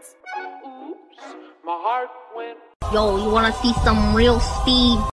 Oops, my heart went. Yo, you wanna see some real speed?